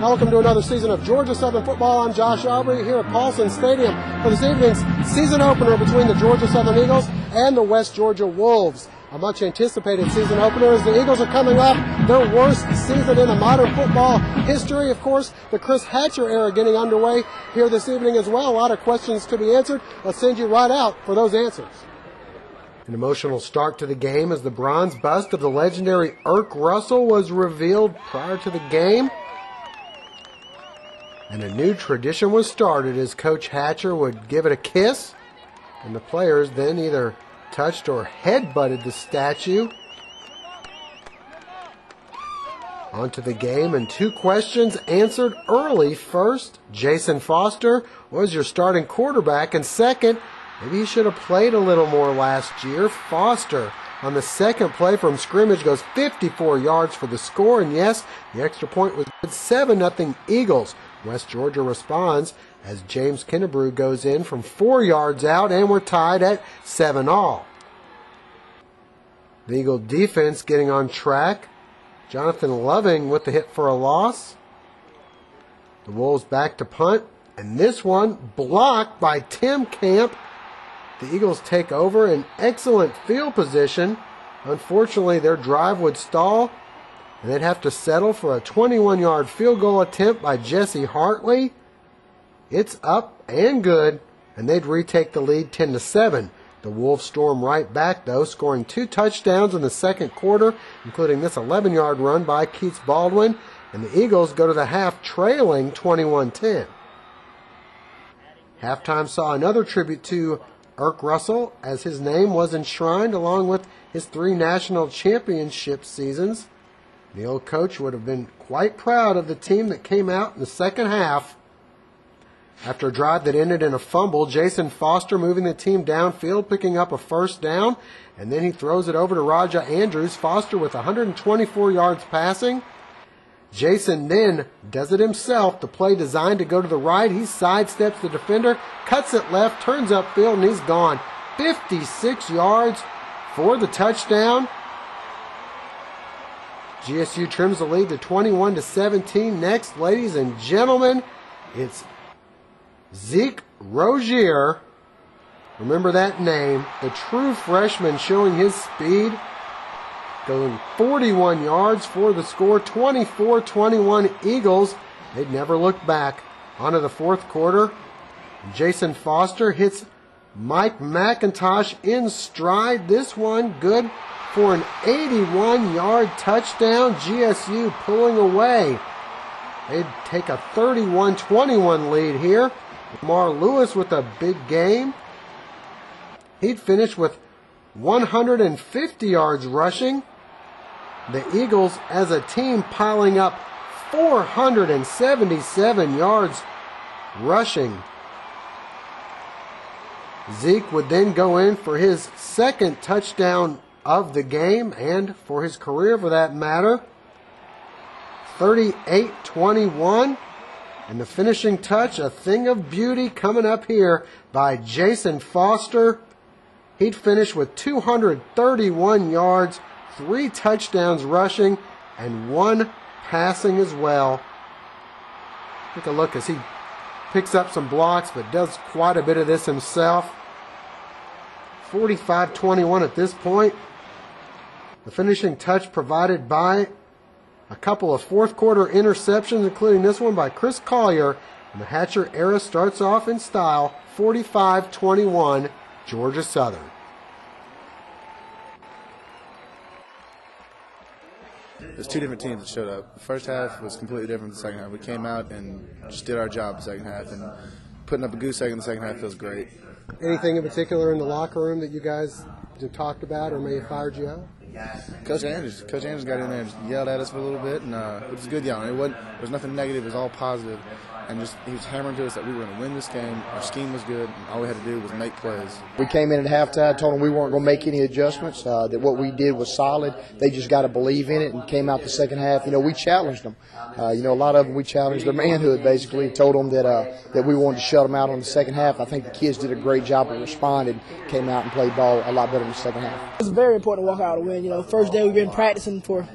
Welcome to another season of Georgia Southern Football. I'm Josh Aubrey here at Paulson Stadium for this evening's season opener between the Georgia Southern Eagles and the West Georgia Wolves. A much anticipated season opener as the Eagles are coming off their worst season in the modern football history. Of course, the Chris Hatcher era getting underway here this evening as well. A lot of questions to be answered. Let's send you right out for those answers. An emotional start to the game as the bronze bust of the legendary Erk Russell was revealed prior to the game. And a new tradition was started as Coach Hatcher would give it a kiss, and the players then either touched or head-butted the statue. Onto the game and two questions answered early. First, Jayson Foster was your starting quarterback, and second, maybe he should have played a little more last year. Foster on the second play from scrimmage goes 54 yards for the score, and yes, the extra point was good. 7 0 Eagles. West Georgia responds as James Kinnebrew goes in from four yards out, and we're tied at seven all. The Eagle defense getting on track. Jonathan Loving with the hit for a loss. The Wolves back to punt, and this one blocked by Tim Camp. The Eagles take over in excellent field position. Unfortunately, their drive would stall and they'd have to settle for a 21 yard field goal attempt by Jesse Hartley. It's up and good, and they'd retake the lead 10 to 7. The Wolves storm right back, though, scoring two touchdowns in the second quarter, including this 11 yard run by Keats Baldwin, and the Eagles go to the half trailing 21 10. Halftime saw another tribute to Erk Russell, as his name was enshrined along with his three national championship seasons. The old coach would have been quite proud of the team that came out in the second half. After a drive that ended in a fumble, Jayson Foster moving the team downfield, picking up a first down, and then he throws it over to Raja Andrews. Foster with 124 yards passing. Jayson then does it himself. The play designed to go to the right. He sidesteps the defender, cuts it left, turns upfield, and he's gone. 56 yards for the touchdown. GSU trims the lead to 21 to 17. Next, ladies and gentlemen, it's Zeke Rozier. Remember that name. The true freshman showing his speed. Going 41 yards for the score. 24 21 Eagles. They'd never look back. Onto the fourth quarter. Jayson Foster hits Mike McIntosh in stride. This one good for an 81 yard touchdown. GSU pulling away. They'd take a 31 21 lead here. Lamar Lewis with a big game. He'd finish with 150 yards rushing. The Eagles, as a team, piling up 477 yards rushing. Zeke would then go in for his second touchdown of the game and for his career for that matter. 38 21. And the finishing touch, a thing of beauty coming up here by Jayson Foster. He'd finish with 231 yards, three touchdowns rushing, and one passing as well. Take a look as he picks up some blocks, but does quite a bit of this himself. 45 21 at this point. The finishing touch provided by a couple of fourth quarter interceptions, including this one by Chris Collier. And the Hatcher era starts off in style 45 21, Georgia Southern. There's two different teams that showed up. The first half was completely different from the second half. We came out and just did our job the second half, and putting up a goose egg in the second half feels great. Anything in particular in the locker room that you guys talked about or may have fired you out? Coach Andrews, Coach Andrews got in there and yelled at us for a little bit, and uh, it was good yelling. It wasn't, there was nothing negative. It was all positive, and just he was hammering to us that we were going to win this game. Our scheme was good, and all we had to do was make plays. We came in at halftime, told them we weren't going to make any adjustments. Uh, that what we did was solid. They just got to believe in it, and came out the second half. You know, we challenged them. Uh, you know, a lot of them we challenged their manhood. Basically, told them that uh, that we wanted to shut them out on the second half. I think the kids did a great job of responding. Came out and played ball a lot better in the second half. It's very important to walk out and win. You know, first day we've been practicing for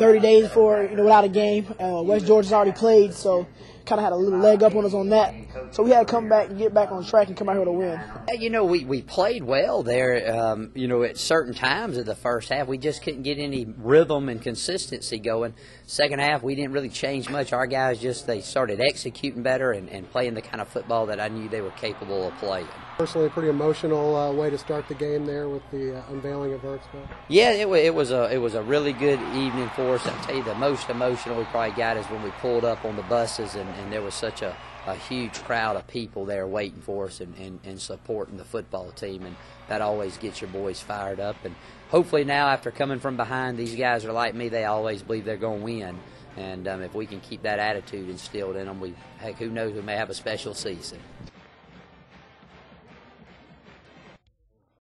30 days for, you know without a game. Uh, West Georgia's already played, so kind of had a little leg up on us on that. So we had to come back and get back on track and come out here to win. You know, we, we played well there. Um, you know, at certain times of the first half, we just couldn't get any rhythm and consistency going. Second half, we didn't really change much. Our guys just they started executing better and, and playing the kind of football that I knew they were capable of playing. Personally, a pretty emotional uh, way to start the game there with the uh, unveiling of Erk Russell. Yeah, it, wa- it was a it was a really good evening for us. I'll tell you, the most emotional we probably got is when we pulled up on the buses and, and there was such a, a huge crowd of people there waiting for us and, and, and supporting the football team, and that always gets your boys fired up. And hopefully now, after coming from behind, these guys are like me; they always believe they're going to win. And um, if we can keep that attitude instilled in them, we heck, who knows, we may have a special season.